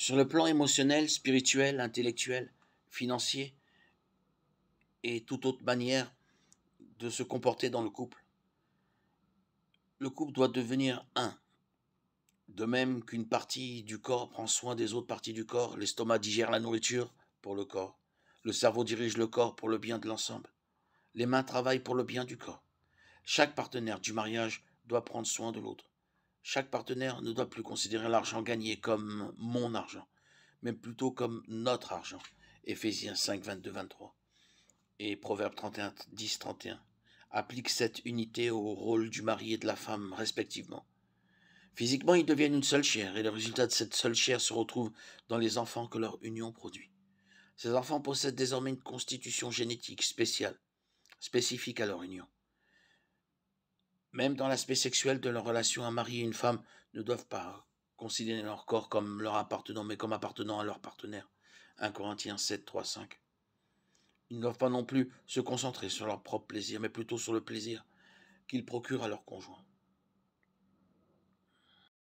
Sur le plan émotionnel, spirituel, intellectuel, financier et toute autre manière de se comporter dans le couple, le couple doit devenir un. De même qu'une partie du corps prend soin des autres parties du corps, l'estomac digère la nourriture pour le corps, le cerveau dirige le corps pour le bien de l'ensemble, les mains travaillent pour le bien du corps. Chaque partenaire du mariage doit prendre soin de l'autre. Chaque partenaire ne doit plus considérer l'argent gagné comme mon argent, mais plutôt comme notre argent. Éphésiens 5, 22, 23. Et Proverbe 31, 10, 31 applique cette unité au rôle du mari et de la femme, respectivement. Physiquement, ils deviennent une seule chair, et le résultat de cette seule chair se retrouve dans les enfants que leur union produit. Ces enfants possèdent désormais une constitution génétique spéciale, spécifique à leur union. Même dans l'aspect sexuel de leur relation, un mari et une femme ne doivent pas considérer leur corps comme leur appartenant, mais comme appartenant à leur partenaire. 1 Corinthiens 7, 3, 5. Ils ne doivent pas non plus se concentrer sur leur propre plaisir, mais plutôt sur le plaisir qu'ils procurent à leur conjoint.